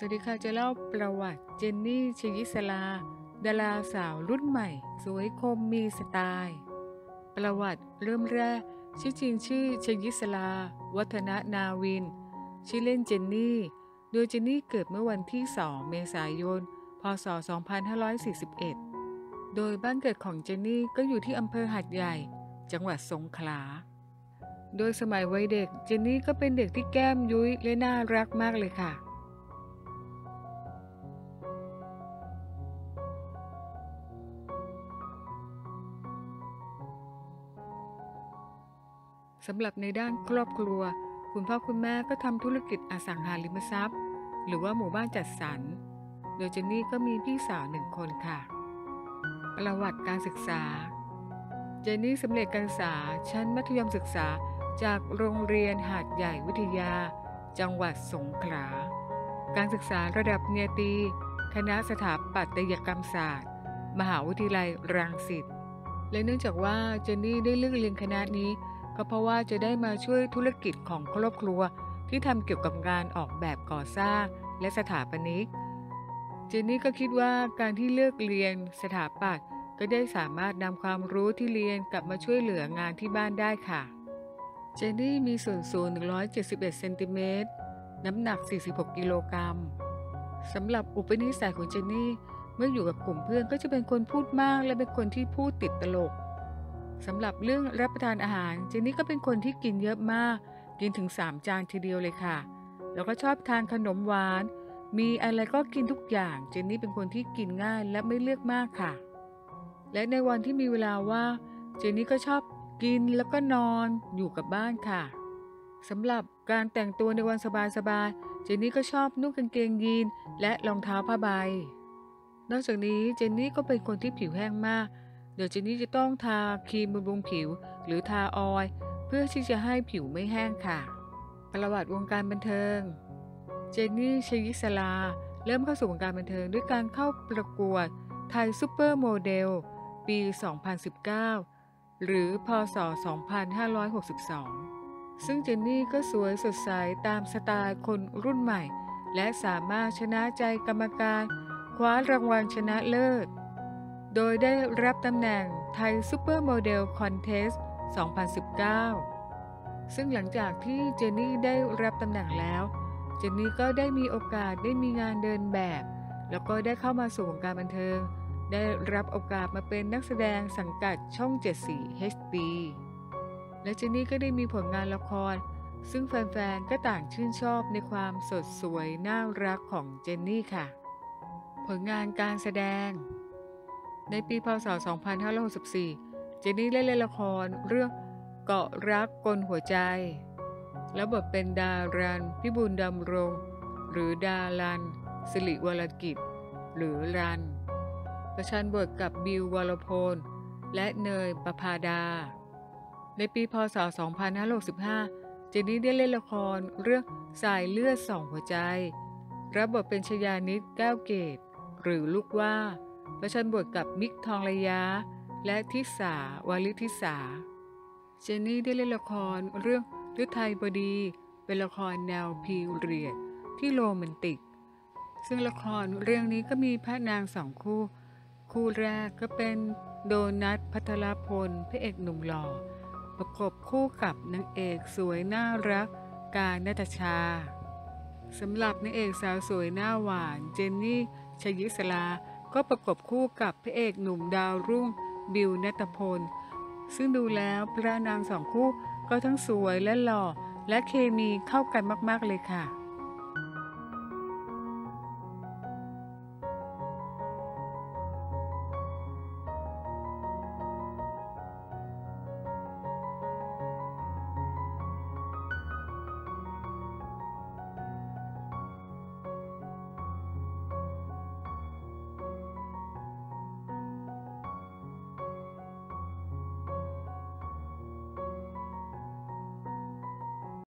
สวัสดีค่ะ จะเล่าประวัติเจนนี่ชยิสลา ดาราสาวรุ่นใหม่ สวยคมมีสไตล์ ประวัติเริ่มแรก ชื่อจริงชื่อชยิสลา วัฒนนาวิน ชื่อเล่นเจนนี่ โดยเจนนี่เกิดเมื่อวันที่ 2 เมษายน พศ 2541 โดยบ้านเกิดของเจนนี่ก็อยู่ที่อำเภอหัดใหญ่ จังหวัดสงขลา โดยสมัยวัยเด็ก เจนนี่ก็เป็นเด็กที่แก้มยุ้ยและน่ารักมากเลยค่ะ สำหรับในด้านครอบครัว คุณพ่อคุณแม่ก็ทำธุรกิจอสังหาริมทรัพย์ หรือว่าหมู่บ้านจัดสรร โดยเจนนี่ก็มีพี่สาวหนึ่งคนค่ะ ประวัติการศึกษา เจนนี่สำเร็จการศึกษาชั้นมัธยมศึกษาจากโรงเรียนหาดใหญ่วิทยา จังหวัดสงขลา การศึกษาระดับเนียตี คณะสถาปัตยกรรมศาสตร์ มหาวิทยาลัยรังสิต และเนื่องจากว่าเจนนี่ได้เลือกเรียนคณะนี้ ก็เพราะว่าจะได้มาช่วยธุรกิจของครอบครัวที่ทำเกี่ยวกับงานออกแบบก่อสร้างและสถาปนิกเจนนี่ก็คิดว่าการที่เลือกเรียนสถาปัตย์ก็ได้สามารถนำความรู้ที่เรียนกลับมาช่วยเหลืองานที่บ้านได้ค่ะ เจนนี่มีส่วนสูง 171 เซนติเมตร น้ำหนัก 46 กิโลกรัมสำหรับอุปนิสัยของเจนนี่ เมื่ออยู่กับกลุ่มเพื่อนก็จะเป็นคนพูดมากและเป็นคนที่พูดติดตลก สำหรับเรื่องรับประทานอาหารเจนนี่ก็เป็นคนที่กินเยอะมาก กินถึง 3 จานทีเดียวเลยค่ะ แล้วก็ชอบทานขนมหวาน มีอะไรก็กินทุกอย่าง เจนนี่เป็นคนที่กินง่ายและไม่เลือกมากค่ะ และในวันที่มีเวลาว่างเจนนี่ก็ชอบกินแล้วก็นอนอยู่กับบ้านค่ะสำหรับการแต่งตัวในวันสบายๆเจนนี่ก็ชอบนุ่งกางเกงยีนและรองเท้าผ้าใบ นอกจากนี้เจนนี่ก็เป็นคนที่ผิวแห้งมาก เดี๋ยวเจนนี่จะต้องทาครีมบำรุงผิว หรือทาออยล์เพื่อที่จะให้ผิวไม่แห้งค่ะ ประวัติวงการบันเทิง เจนนี่ชยิสรา เริ่มเข้าสู่วงการบันเทิงด้วยการเข้าประกวดไทยซูเปอร์โมเดล ปี 2019 หรือพศ 2562 ซึ่งเจนนี่ก็สวยสดใสตามสไตล์คนรุ่นใหม่ และสามารถชนะใจกรรมการ คว้ารางวัลชนะเลิศ โดยได้รับตำแหน่งไทยซูเปอร์โมเดล contest 2019 ซึ่งหลังจากที่เจนนี่ได้รับตำแหน่งแล้ว เจนนี่ก็ได้มีโอกาสได้มีงานเดินแบบ แล้วก็ได้เข้ามาสู่วงการบันเทิง ได้รับโอกาสมาเป็นนักแสดงสังกัดช่อง 74 HD และเจนนี่ก็ได้มีผลงานละคร ซึ่งแฟนๆ ก็ต่างชื่นชอบในความสดสวยน่ารักของเจนนี่ค่ะ ผลงานการแสดง ในปีพศ 2564 เจนนี่เล่นเล่นละครเรื่องเกาะรักกลหัวใจ แล้วบทเป็นดารันพิบูลดำรง หรือดารัน สิริวรกิจ หรือรัน ประชันบทกับบิววรพล และเนยประภาดา ในปีพศ 2565 เจนนี่ได้เล่นละครเรื่องสายเลือดสองหัวใจ รับบทเป็นชยานิดแก้วเกต หรือลูกว่า ประชันบทกับมิกทองระยะ และทิสาวาลิทิสา เจนนี่ได้เล่นละครเรื่องฤทัยบดี เป็นละครแนวพีเรียดที่โรแมนติก ซึ่งละครเรื่องนี้ก็มีพระนางสองคู่ คู่แรกก็เป็นโดนัทพัทรพลพระเอกหนุ่มหล่อ ประกบคู่กับนางเอกสวยน่ารัก การนัตชาสำหรับนางเอกสาวสวยหน้าหวานเจนนี่ชยิสลา ก็ประกบคู่กับพระเอกหนุ่มดาวรุ่งบิวนัตพล ซึ่งดูแล้วพระนางสองคู่ก็ทั้งสวยและหล่อและเคมีเข้ากันมาก ๆ เลยค่ะ